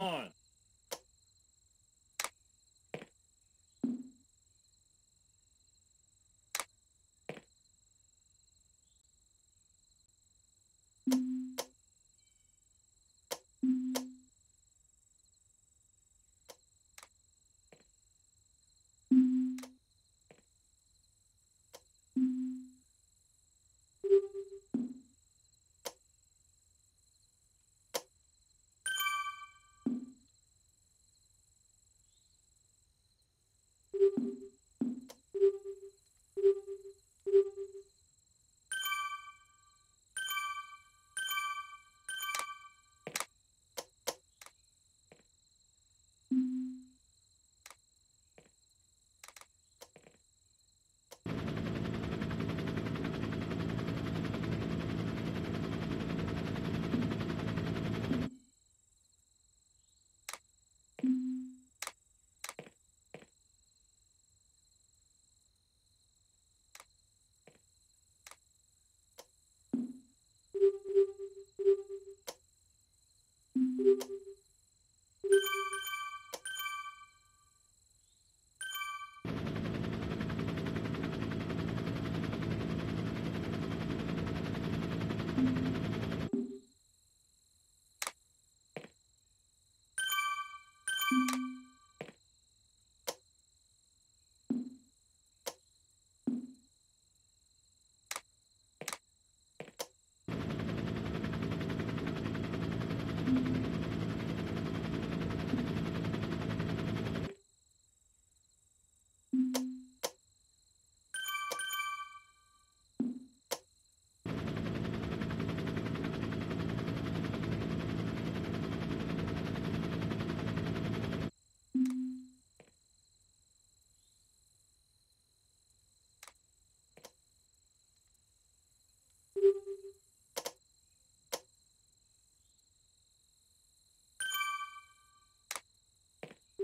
on.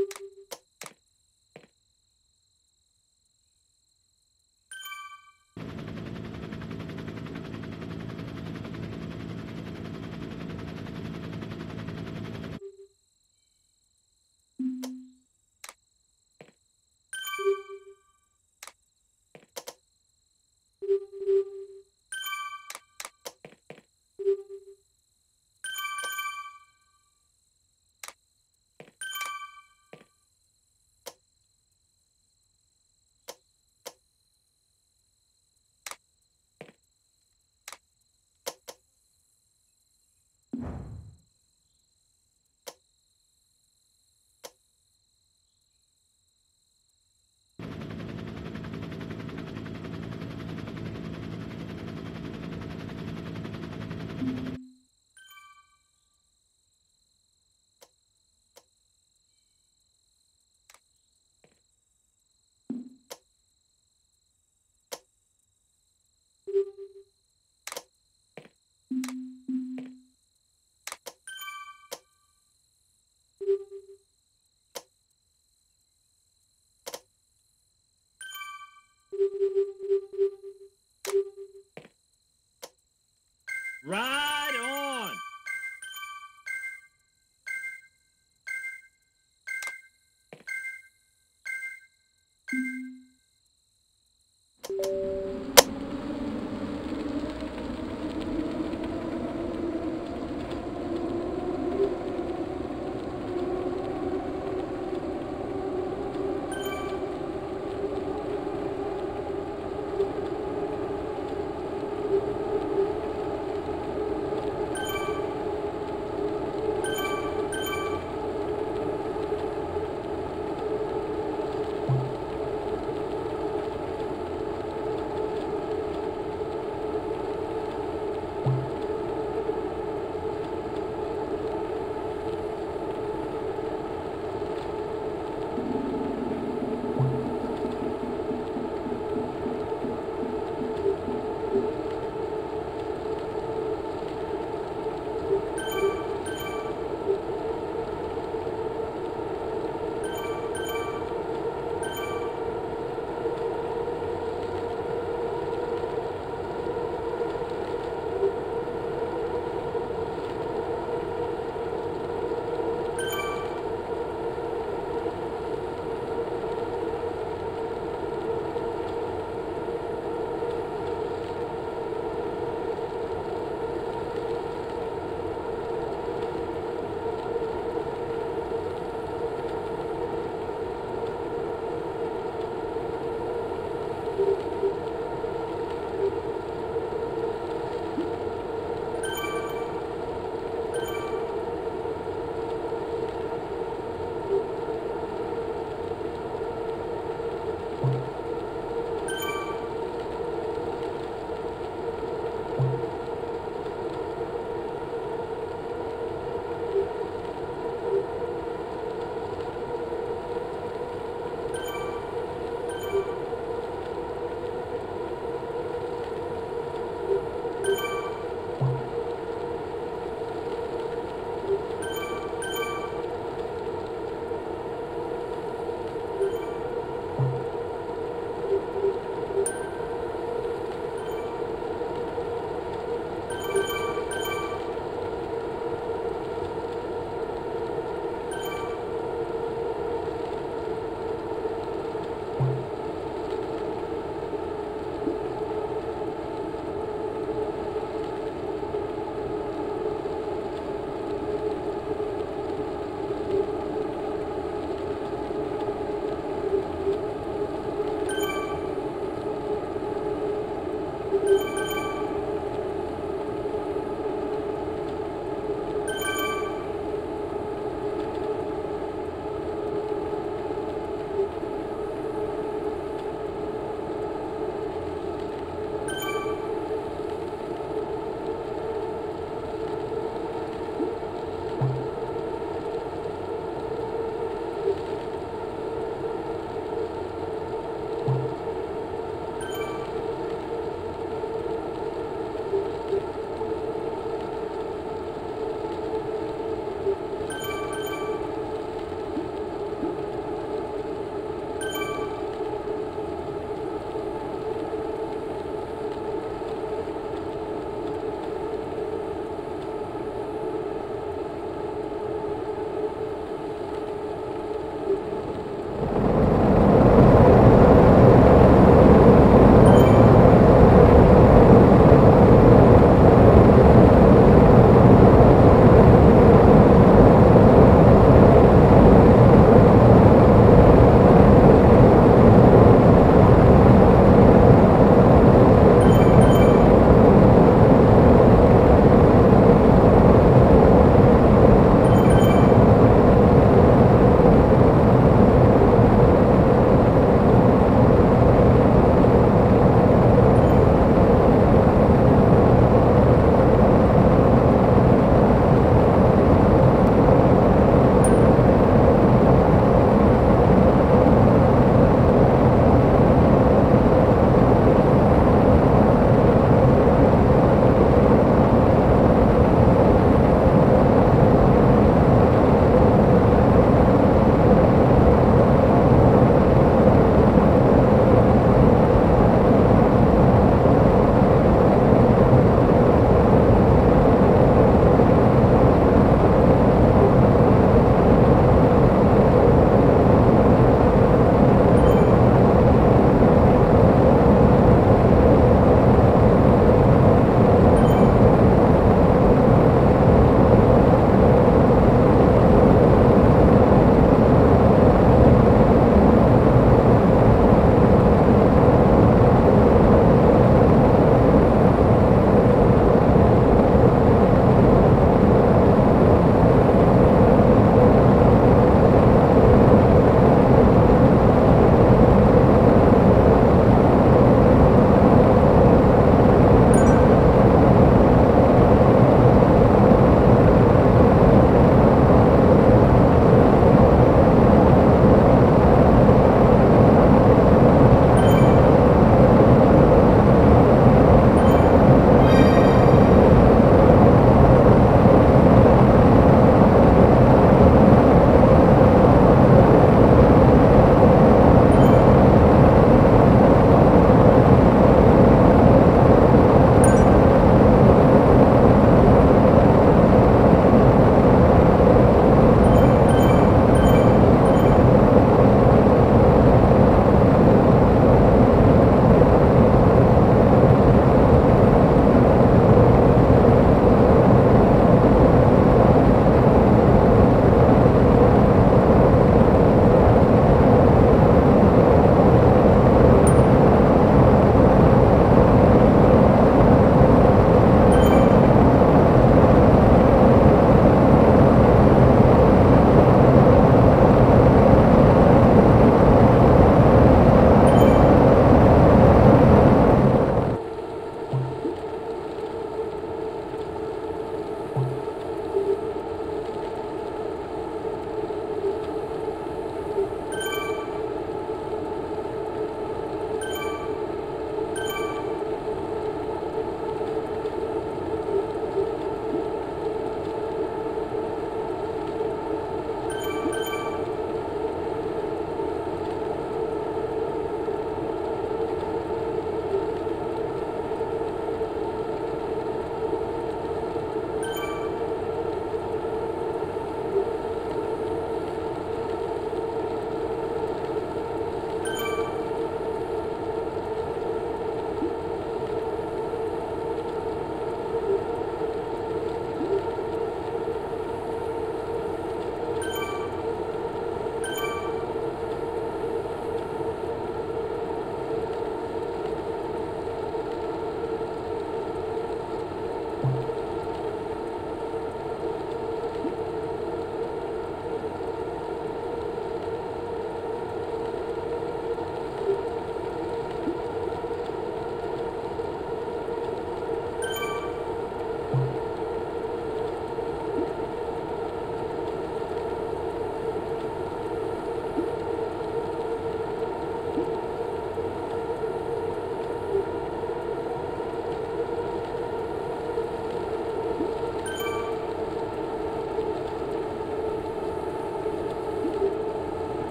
Right on.